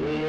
Yeah.